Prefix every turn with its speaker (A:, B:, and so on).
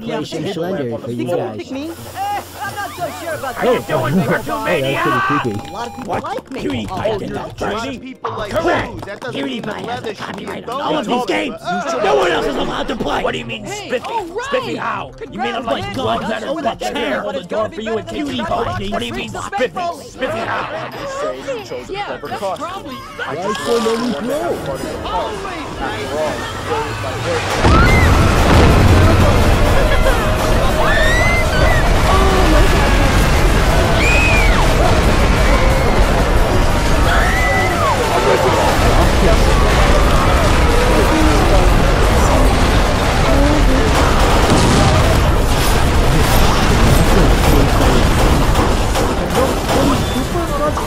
A: play some Slender for you guys.
B: me? Eh, I'm not so sure about
A: Oh,
B: that.
A: oh, that's pretty creepy.
B: A lot of people like me.
C: Cutie
B: Oh,
C: pie
B: you're
C: did
B: not
C: that,
B: crazy.
C: Judy.
D: people like
C: Correct.
D: you. That doesn't
C: Cutie
D: mean the
C: pie has
D: leather
C: a
D: should be
C: copyright
D: a
C: on all of these games. Uh, uh, no one uh, else is allowed to play. What do you mean spiffy?
B: Oh,
C: Spiffy how? You mean I'm like gloves that are oh, that chair hold the door for you and cutie pie? What do you mean spiffy? Spiffy how?
E: Yeah, that's probably.
A: Why so many clothes?
F: Supercross